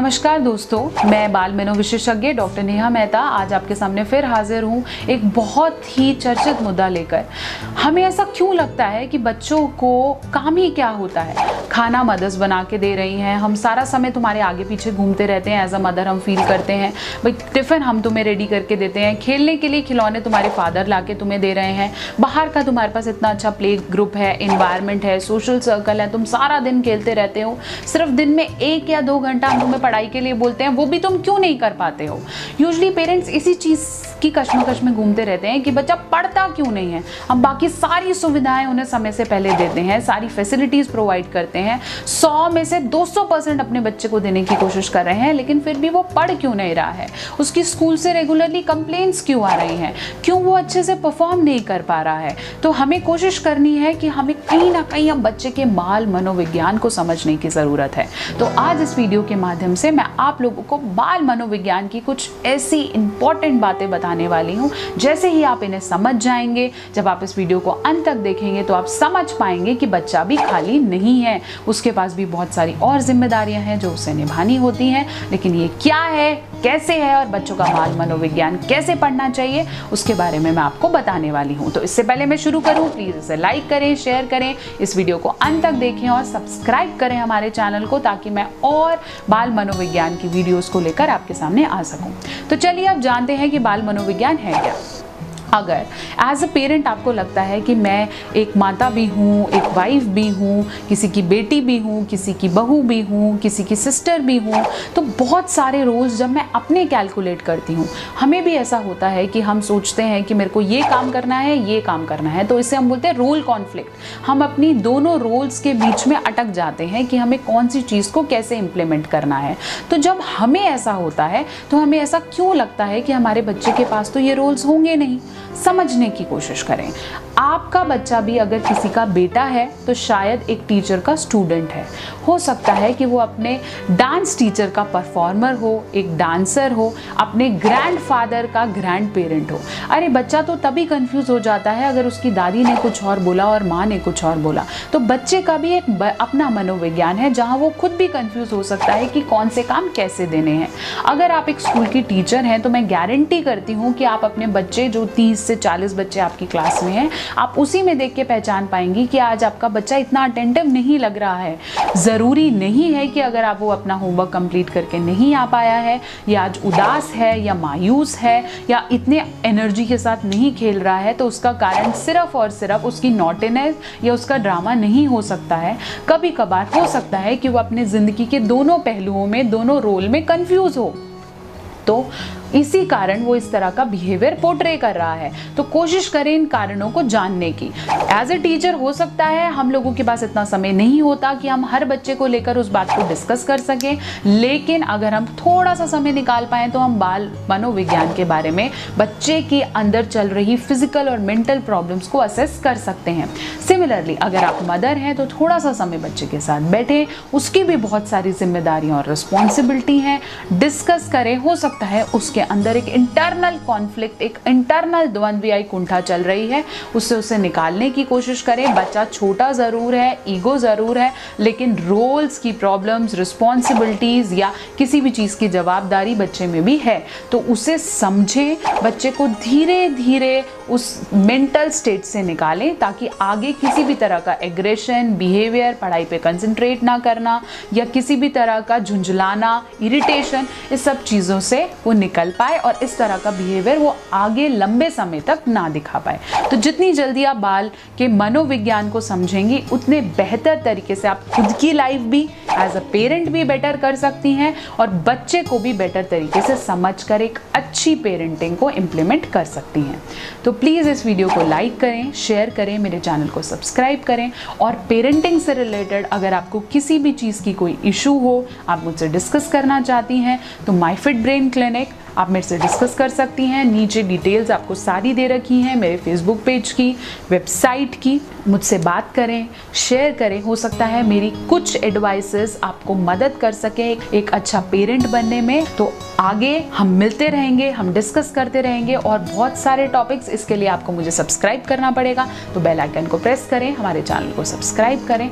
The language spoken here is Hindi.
नमस्कार दोस्तों, मैं बाल मेनो विशेषज्ञ डॉक्टर नेहा मेहता आज आपके सामने फिर हाजिर हूँ एक बहुत ही चर्चित मुद्दा लेकर। हमें ऐसा क्यों लगता है कि बच्चों को काम ही क्या होता है? खाना मदर्स बना के दे रही हैं। हम सारा समय तुम्हारे आगे पीछे घूमते रहते हैं एज अ मदर हम फील करते हैं। भाई टिफ़िन हम तुम्हें रेडी करके देते हैं। खेलने के लिए खिलौने तुम्हारे फादर ला के तुम्हें दे रहे हैं। बाहर का तुम्हारे पास इतना अच्छा प्ले ग्रुप है इन्वायरमेंट है सोशल सर्कल है, तुम सारा दिन खेलते रहते हो। सिर्फ़ दिन में एक या दो घंटा हम तुम्हें पढ़ाई के लिए बोलते हैं, वो भी तुम क्यों नहीं कर पाते हो? यूजली पेरेंट्स इसी चीज़ की कश्मकश में घूमते रहते हैं कि बच्चा पढ़ता क्यों नहीं है? हम बाकी सारी सुविधाएँ उन्हें समय से पहले देते हैं, सारी फैसिलिटीज़ प्रोवाइड करते हैं। सौ में से 200 परसेंट अपने बच्चे को देने की कोशिश कर रहे हैं, लेकिन फिर भी वो पढ़ क्यों नहीं रहा है? उसकी स्कूल से रेगुलरली कंप्लेंट्स क्यों आ रही हैं? क्यों वो अच्छे से परफॉर्म नहीं कर पा रहा है? तो हमें कोशिश करनी है कि हमें कहीं ना कहीं अब बच्चे के माल मनोविज्ञान को समझने की ज़रूरत है। तो आज इस वीडियो के माध्यम से मैं आप लोगों को बाल मनोविज्ञान की कुछ ऐसी इंपॉर्टेंट बातें बताने वाली हूँ। जैसे ही आप इन्हें समझ जाएँगे, जब आप इस वीडियो को अंत तक देखेंगे तो आप समझ पाएँगे कि बच्चा भी खाली नहीं है। उसके पास भी बहुत सारी और जिम्मेदारियाँ हैं जो उसे निभानी होती हैं। लेकिन ये क्या है, कैसे है और बच्चों का बाल मनोविज्ञान कैसे पढ़ना चाहिए, उसके बारे में मैं आपको बताने वाली हूँ। तो इससे पहले मैं शुरू करूँ प्लीज़ इसे लाइक करें शेयर करें, इस वीडियो को अंत तक देखें और सब्सक्राइब करें हमारे चैनल को ताकि मैं और बाल मनोविज्ञान की वीडियोज़ को लेकर आपके सामने आ सकूँ। तो चलिए अब जानते हैं कि बाल मनोविज्ञान है क्या। अगर एज अ पेरेंट आपको लगता है कि मैं एक माता भी हूँ, एक वाइफ भी हूँ, किसी की बेटी भी हूँ, किसी की बहू भी हूँ, किसी की सिस्टर भी हूँ तो बहुत सारे रोल्स जब मैं अपने कैलकुलेट करती हूँ, हमें भी ऐसा होता है कि हम सोचते हैं कि मेरे को ये काम करना है, ये काम करना है तो इसे हम बोलते हैं रोल कॉन्फ्लिक्ट हम अपनी दोनों रोल्स के बीच में अटक जाते हैं कि हमें कौन सी चीज़ को कैसे इम्प्लीमेंट करना है। तो जब हमें ऐसा होता है तो हमें ऐसा क्यों लगता है कि हमारे बच्चे के पास तो ये रोल्स होंगे नहीं? समझने की कोशिश करें। आपका बच्चा भी अगर किसी का बेटा है तो शायद एक टीचर का स्टूडेंट है। हो सकता है कि वो अपने डांस टीचर का परफॉर्मर हो, एक डांसर हो, अपने ग्रैंड फादर का ग्रैंड पेरेंट हो। अरे, बच्चा तो तभी कंफ्यूज हो जाता है अगर उसकी दादी ने कुछ और बोला और माँ ने कुछ और बोला। तो बच्चे का भी एक अपना मनोविज्ञान है, जहाँ वो खुद भी कंफ्यूज हो सकता है कि कौन से काम कैसे देने हैं। अगर आप एक स्कूल की टीचर हैं तो मैं गारंटी करती हूँ कि आप अपने बच्चे, जो तीस से चालीस बच्चे आपकी क्लास में हैं आप उसी में देख के पहचान पाएँगी कि आज आपका बच्चा इतना अटेंटिव नहीं लग रहा है। ज़रूरी नहीं है कि अगर आप वो अपना होमवर्क कंप्लीट करके नहीं आ पाया है, या आज उदास है, या मायूस है, या इतने एनर्जी के साथ नहीं खेल रहा है तो उसका कारण सिर्फ़ और सिर्फ़ उसकी नॉटेनेस या उसका ड्रामा नहीं हो सकता है। कभी कभार हो सकता है कि वो अपने ज़िंदगी के दोनों पहलुओं में, दोनों रोल में कंफ्यूज हो। तो इसी कारण वो इस तरह का बिहेवियर पोर्ट्रे कर रहा है। तो कोशिश करें इन कारणों को जानने की। एज ए टीचर हो सकता है हम लोगों के पास इतना समय नहीं होता कि हम हर बच्चे को लेकर उस बात को डिस्कस कर सकें, लेकिन अगर हम थोड़ा सा समय निकाल पाए तो हम बाल मनोविज्ञान के बारे में बच्चे के अंदर चल रही फ़िज़िकल और मेंटल प्रॉब्लम्स को असेस कर सकते हैं। सिमिलरली अगर आप मदर हैं तो थोड़ा सा समय बच्चे के साथ बैठे, उसकी भी बहुत सारी जिम्मेदारियाँ और रिस्पॉन्सिबिलिटी हैं। डिस्कस करें, हो सकता है, उसके अंदर एक इंटरनल कॉन्फ्लिक्ट एक इंटरनल द्वंद्वयाई कुंठा चल रही है। उससे उसे निकालने की कोशिश करें। बच्चा छोटा ज़रूर है, ईगो ज़रूर है, लेकिन रोल्स की प्रॉब्लम्स रिस्पॉन्सिबिलिटीज़ या किसी भी चीज़ की जवाबदारी बच्चे में भी है। तो उसे समझें, बच्चे को धीरे धीरे उस मेंटल स्टेट से निकालें, ताकि आगे किसी भी तरह का एग्रेशन बिहेवियर पढ़ाई पे कंसंट्रेट ना करना या किसी भी तरह का झुंझलाना इरिटेशन इस सब चीज़ों से वो निकल पाए और इस तरह का बिहेवियर वो आगे लंबे समय तक ना दिखा पाए। तो जितनी जल्दी आप बाल के मनोविज्ञान को समझेंगी, उतने बेहतर तरीके से आप खुद की लाइफ भी एज अ पेरेंट भी बेटर कर सकती हैं और बच्चे को भी बेटर तरीके से समझ कर एक अच्छी पेरेंटिंग को इम्प्लीमेंट कर सकती हैं। तो प्लीज़ इस वीडियो को लाइक करें शेयर करें, मेरे चैनल को सब्सक्राइब करें और पेरेंटिंग से रिलेटेड अगर आपको किसी भी चीज़ की कोई इशू हो, आप मुझसे डिस्कस करना चाहती हैं तो माई फिट ब्रेन क्लिनिक आप मेरे से डिस्कस कर सकती हैं। नीचे डिटेल्स आपको सारी दे रखी हैं, मेरे फेसबुक पेज की वेबसाइट की। मुझसे बात करें शेयर करें। हो सकता है मेरी कुछ एडवाइसेस आपको मदद कर सके एक अच्छा पेरेंट बनने में। तो आगे हम मिलते रहेंगे, हम डिस्कस करते रहेंगे और बहुत सारे टॉपिक्स इसके लिए आपको मुझे सब्सक्राइब करना पड़ेगा। तो बेल आइकन को प्रेस करें, हमारे चैनल को सब्सक्राइब करें।